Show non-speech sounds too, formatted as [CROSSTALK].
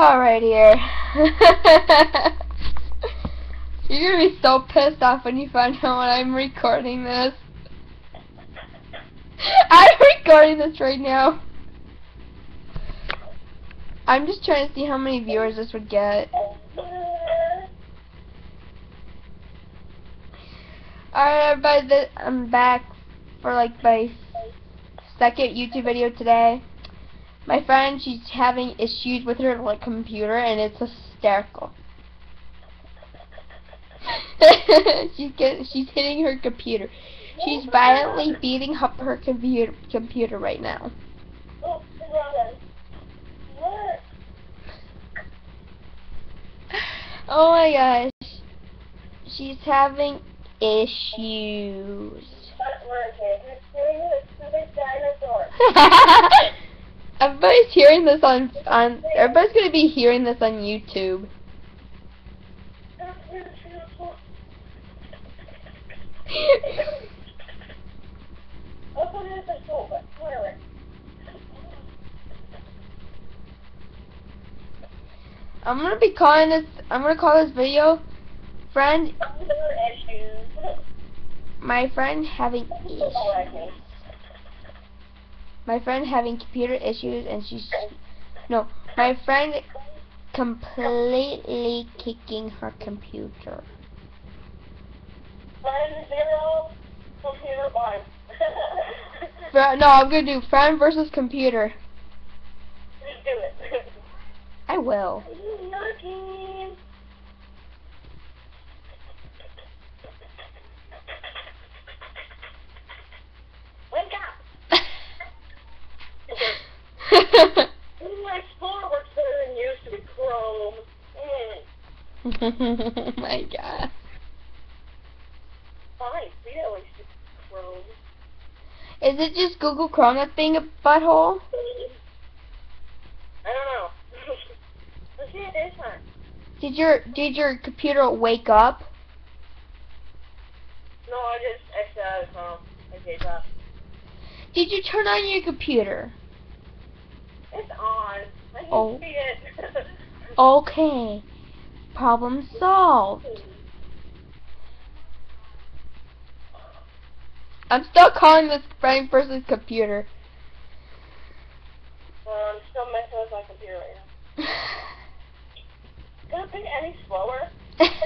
Alright here. [LAUGHS] You're gonna be so pissed off when you find out when I'm recording this. [LAUGHS] I'm recording this right now. I'm just trying to see how many viewers this would get. Alright everybody, I'm back for like my second YouTube video today. My friend, she's having issues with her like computer, and it's hysterical. [LAUGHS] she's getting, she's hitting her computer. She's violently beating up her computer computer right now. [LAUGHS] Oh my gosh. She's having issues. [LAUGHS] Everybody's hearing this on on. Everybody's gonna be hearing this on YouTube. I'm gonna be calling this. I'm gonna call this video, friend. My friend having issues my friend having computer issues and she's no my friend completely kicking her computer Friend zero, computer one. [LAUGHS] No i'm gonna do friend versus computer Just do it. [LAUGHS] i will Lucky. Wake up. Ooh, Explorer works better than used to be Chrome. Mm. oh [LAUGHS] my god Fine, we at least use Chrome. is it just google chrome that's being a butthole I don't know. [LAUGHS] Let's see it this time. did your did your computer wake up No, I just out of Chrome. I gave up. did you turn on your computer It's on. I can Oh. see it. [LAUGHS] okay problem solved i'm still calling this friend versus computer Well, I'm still messing with my computer right now. [LAUGHS] Can it be any slower? [LAUGHS]